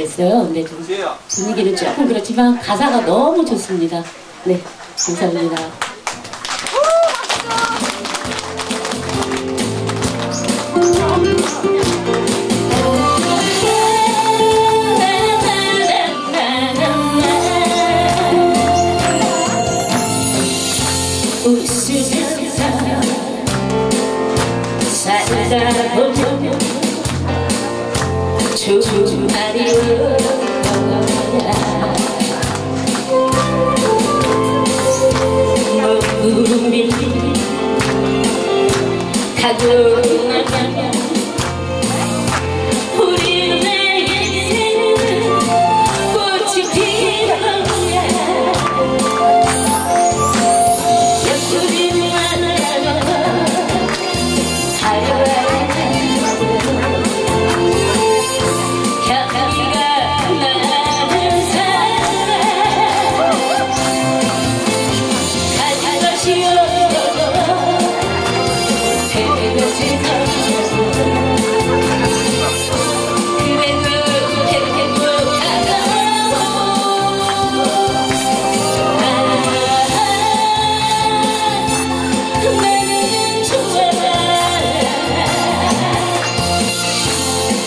모르겠어요. 근데 네. 좀 분위기는 조금 그렇지만 가사가 너무 좋습니다. 네, 감사합니다. Saturday. 조심조심 아리로 먹구름이 가도록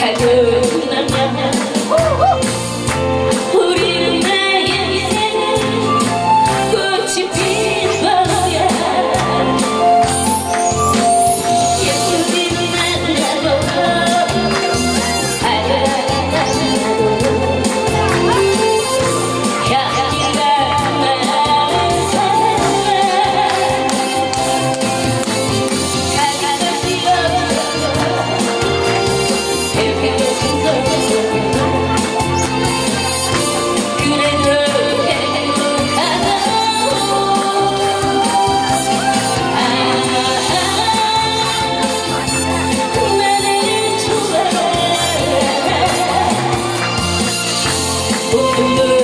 Kalır Look